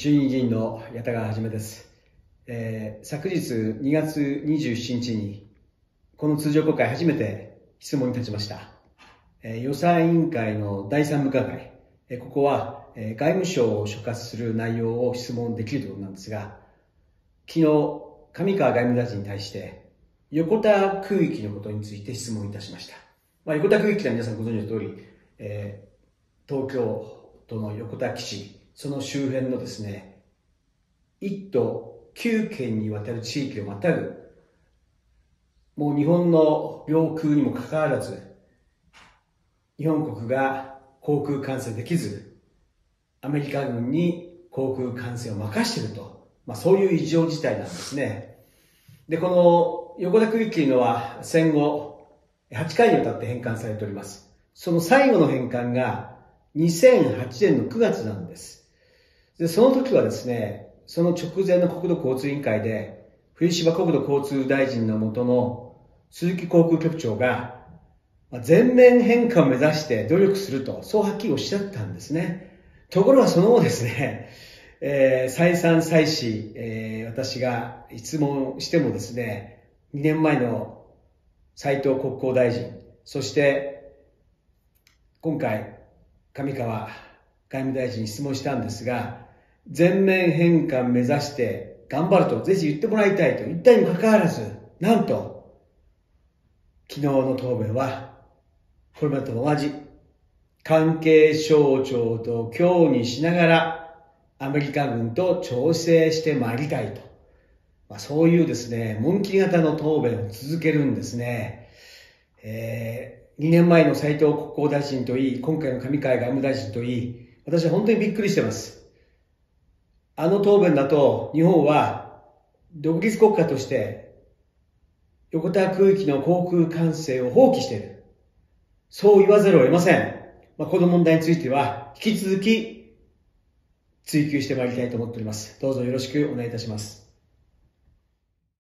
衆院議員の八田川はじめです、えー、昨日2月27日にこの通常国会初めて質問に立ちました、えー、予算委員会の第三部会、えー、ここは、えー、外務省を所轄する内容を質問できるということなんですが昨日上川外務大臣に対して横田空域のことについて質問いたしました、まあ、横田空域は皆さんご存知の通り、えー、東京都の横田基地その周辺のですね、1都9県にわたる地域をまたぐ、もう日本の領空にもかかわらず、日本国が航空管制できず、アメリカ軍に航空管制を任していると、まあそういう異常事態なんですね。で、この横田区域というのは戦後8回にわたって返還されております。その最後の返還が2008年の9月なんです。で、その時はですね、その直前の国土交通委員会で、冬芝国土交通大臣のもとの鈴木航空局長が、全面変化を目指して努力すると、そうはっきりおっしゃったんですね。ところがその後ですね、えー、再三再四、えー、私が質問してもですね、2年前の斉藤国交大臣、そして今回上川外務大臣に質問したんですが、全面変換目指して頑張るとぜひ言ってもらいたいと言ったにもかかわらず、なんと、昨日の答弁は、これまでと同じ、関係省庁と協議しながら、アメリカ軍と調整してまいりたいと。まあ、そういうですね、門切り型の答弁を続けるんですね。えー、2年前の斉藤国交大臣といい、今回の上川外務大臣といい、私は本当にびっくりしてます。あの答弁だと日本は独立国家として横田空域の航空管制を放棄している。そう言わざるを得ません。まあ、この問題については引き続き追求してまいりたいと思っております。どうぞよろしくお願いいたします。